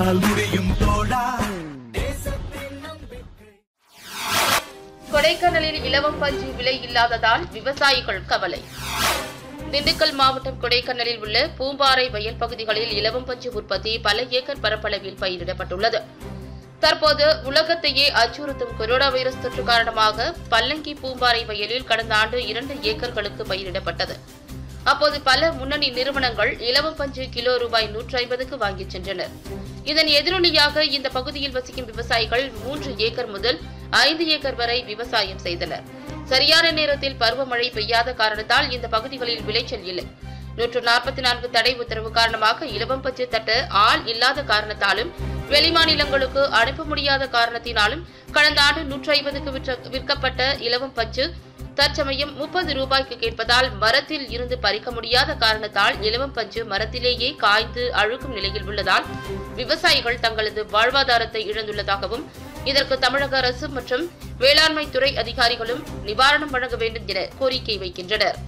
உன்னால் முடியும் தோழா கொடைக்கானலில் இலவம் பஞ்சு விலை இல்லாததால் விவசாயிகள் கவலை. திண்டுக்கல் மாவட்டம் கொடைக்கானலில் உள்ள பூம்பாறை வயல் பகுதிகளில் இலவம் பஞ்சு உற்பத்தி பல ஏக்கர் பரப்பளவில் பயிரிடப்பட்டுள்ளது. தற்போது உலகத்தையே அச்சுறுத்தும் கொரோனா வைரஸ் தொற்று காரணமாக பல்லங்கி பூம்பாறை வயலில் கடந்த ஆண்டு இரண்டு ஏக்கர்களுக்கு பயிரிடப்பட்டது. அப்போது பல முன்னணி நிறுவனங்கள் இலவம் பஞ்சு கிலோ ரூபாய் நூற்றி ஐம்பதுக்கு வாங்கிச் சென்றனர். இதன் எதிரொலியாக இந்த பகுதியில் வசிக்கும் விவசாயிகள் மூன்று ஏக்கர் முதல் ஐந்து ஏக்கர் வரை விவசாயம் செய்தனர். சரியான நேரத்தில் பருவமழை பெய்யாத காரணத்தால் இந்த பகுதிகளில் விளைச்சல் இல்லை. நூற்று நாற்பத்தி நான்கு தடை உத்தரவு காரணமாக இலவம் பஞ்சு தட்ட ஆள் இல்லாத காரணத்தாலும் வெளிமாநிலங்களுக்கு அனுப்ப முடியாத காரணத்தினாலும் கடந்த ஆண்டு நூற்றி ஐம்பதுக்கு விற்கப்பட்ட இலவம் பஞ்சு தற்சமயம் முப்பது ரூபாய்க்கு கேட்பதால் மரத்தில் இருந்து பறிக்க முடியாத காரணத்தால் இலவம் பஞ்சு மரத்திலேயே காய்ந்து அழுக்கும் நிலையில் உள்ளதால் விவசாயிகள் தங்களது வாழ்வாதாரத்தை இழந்துள்ளதாகவும் இதற்கு தமிழக அரசு மற்றும் வேளாண்மை துறை அதிகாரிகளும் நிவாரணம் வழங்க வேண்டும் என கோரிக்கை வைக்கின்றனர்.